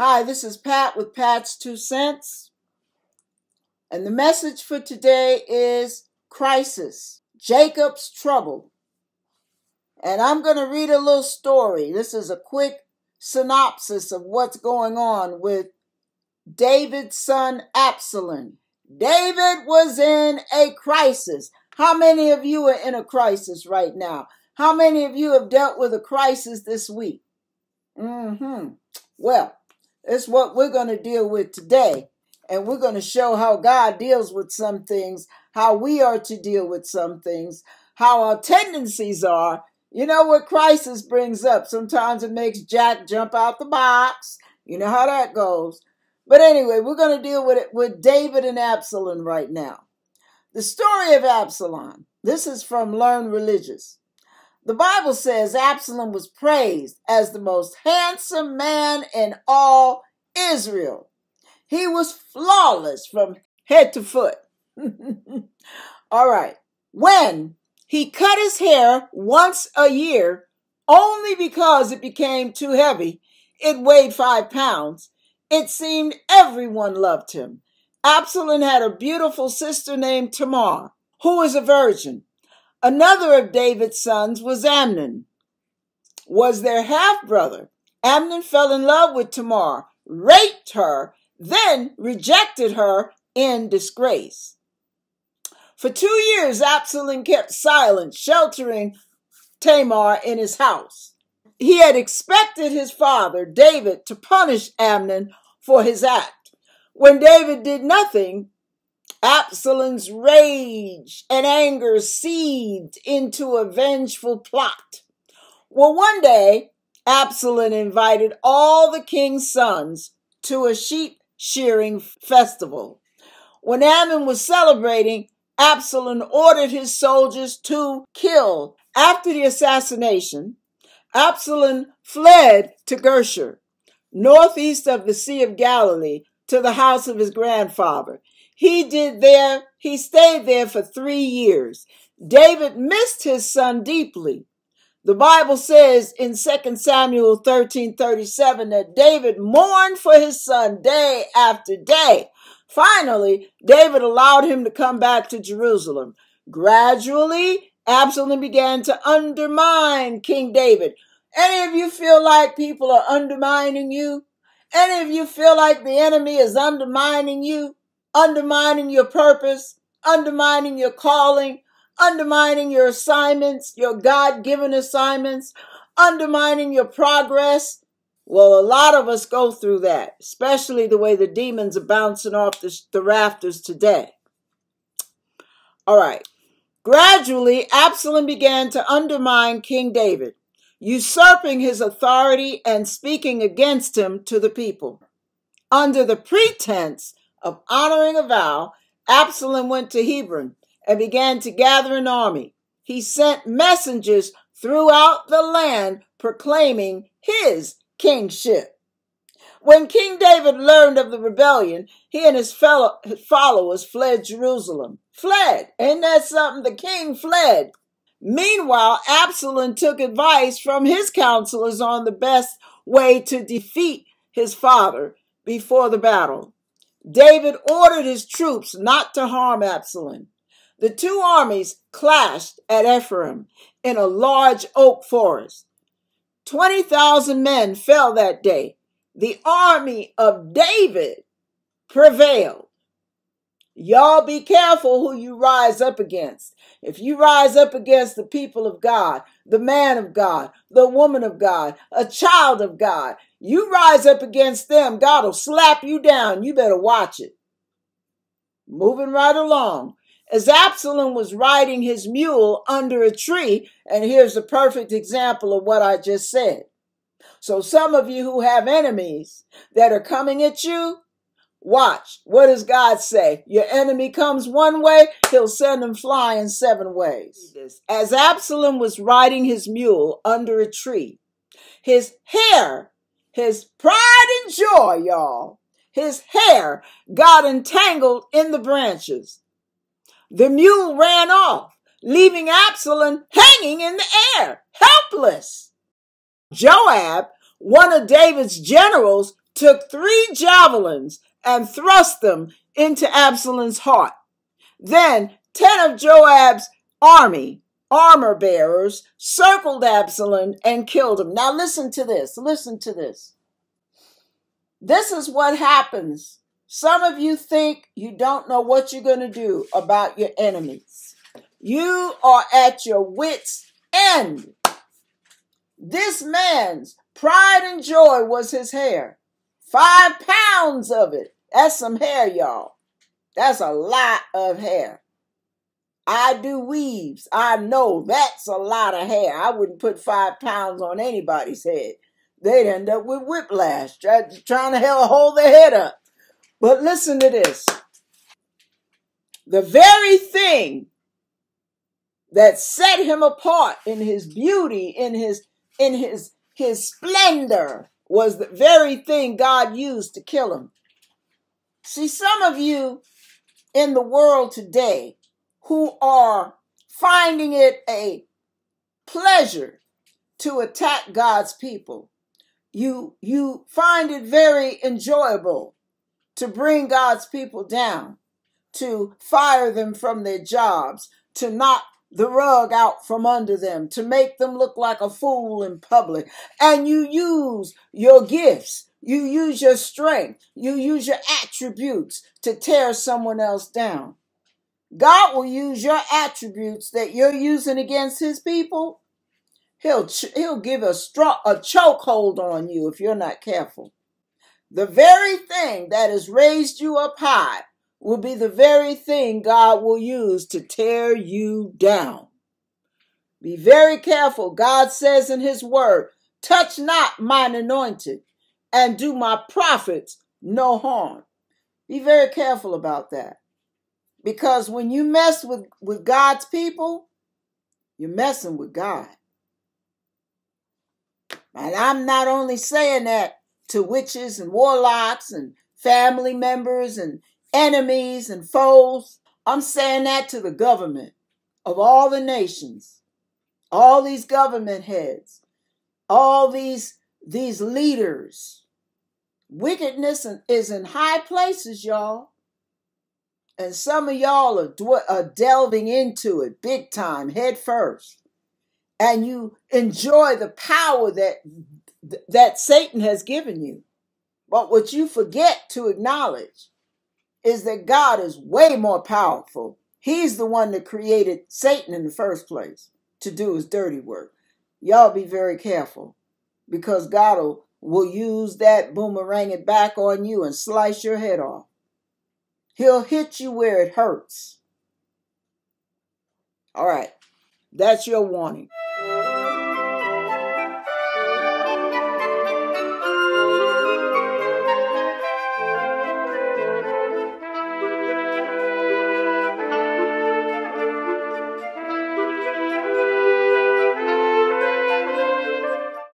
Hi, this is Pat with Pat's Two Cents. And the message for today is Crisis Jacob's Trouble. And I'm going to read a little story. This is a quick synopsis of what's going on with David's son Absalom. David was in a crisis. How many of you are in a crisis right now? How many of you have dealt with a crisis this week? Mm-hmm. Well, it's what we're going to deal with today. And we're going to show how God deals with some things, how we are to deal with some things, how our tendencies are. You know what crisis brings up? Sometimes it makes Jack jump out the box. You know how that goes. But anyway, we're going to deal with it with David and Absalom right now. The story of Absalom. This is from Learn Religions. The Bible says Absalom was praised as the most handsome man in all Israel. He was flawless from head to foot. all right. When he cut his hair once a year, only because it became too heavy, it weighed five pounds, it seemed everyone loved him. Absalom had a beautiful sister named Tamar, who was a virgin. Another of David's sons was Amnon, was their half brother. Amnon fell in love with Tamar, raped her, then rejected her in disgrace. For two years, Absalom kept silent, sheltering Tamar in his house. He had expected his father, David, to punish Amnon for his act. When David did nothing, Absalom's rage and anger seethed into a vengeful plot. Well, one day, Absalom invited all the king's sons to a sheep shearing festival. When Ammon was celebrating, Absalom ordered his soldiers to kill. After the assassination, Absalom fled to Geshur, northeast of the Sea of Galilee, to the house of his grandfather. He did there, he stayed there for three years. David missed his son deeply. The Bible says in 2 Samuel 13 37 that David mourned for his son day after day. Finally, David allowed him to come back to Jerusalem. Gradually, Absalom began to undermine King David. Any of you feel like people are undermining you? Any of you feel like the enemy is undermining you? Undermining your purpose, undermining your calling, undermining your assignments, your God given assignments, undermining your progress. Well, a lot of us go through that, especially the way the demons are bouncing off the, the rafters today. All right. Gradually, Absalom began to undermine King David, usurping his authority and speaking against him to the people. Under the pretense of honoring a vow, Absalom went to Hebron and began to gather an army. He sent messengers throughout the land proclaiming his kingship. When King David learned of the rebellion, he and his fellow followers fled Jerusalem. Fled. Ain't that something? The king fled. Meanwhile, Absalom took advice from his counselors on the best way to defeat his father before the battle. David ordered his troops not to harm Absalom. The two armies clashed at Ephraim in a large oak forest. 20,000 men fell that day. The army of David prevailed. Y'all be careful who you rise up against. If you rise up against the people of God, the man of God, the woman of God, a child of God, you rise up against them, God will slap you down. You better watch it. Moving right along. As Absalom was riding his mule under a tree, and here's a perfect example of what I just said. So, some of you who have enemies that are coming at you, Watch. What does God say? Your enemy comes one way, he'll send him flying seven ways. As Absalom was riding his mule under a tree, his hair, his pride and joy, y'all, his hair got entangled in the branches. The mule ran off, leaving Absalom hanging in the air, helpless. Joab, one of David's generals, took three javelins and thrust them into Absalom's heart. Then ten of Joab's army, armor bearers, circled Absalom and killed him. Now listen to this. Listen to this. This is what happens. Some of you think you don't know what you're going to do about your enemies. You are at your wits' end. This man's pride and joy was his hair. Five pounds of it. That's some hair, y'all. That's a lot of hair. I do weaves. I know that's a lot of hair. I wouldn't put five pounds on anybody's head. They'd end up with whiplash, trying to hold their head up. But listen to this. The very thing that set him apart in his beauty, in his in his his splendor, was the very thing God used to kill him. See, some of you in the world today who are finding it a pleasure to attack God's people. You, you find it very enjoyable to bring God's people down, to fire them from their jobs, to knock the rug out from under them, to make them look like a fool in public. And you use your gifts, you use your strength, you use your attributes to tear someone else down. God will use your attributes that you're using against his people. He'll, he'll give a, straw, a chokehold on you if you're not careful. The very thing that has raised you up high will be the very thing God will use to tear you down. Be very careful. God says in his word, touch not mine anointed and do my prophets no harm. Be very careful about that. Because when you mess with, with God's people, you're messing with God. And I'm not only saying that to witches and warlocks and family members and enemies and foes. I'm saying that to the government of all the nations, all these government heads, all these these leaders. Wickedness is in high places, y'all. And some of y'all are, are delving into it big time, head first. And you enjoy the power that that Satan has given you. But what you forget to acknowledge is that God is way more powerful. He's the one that created Satan in the first place to do his dirty work. Y'all be very careful because God will, use that boomerang it back on you and slice your head off. He'll hit you where it hurts. All right, that's your warning.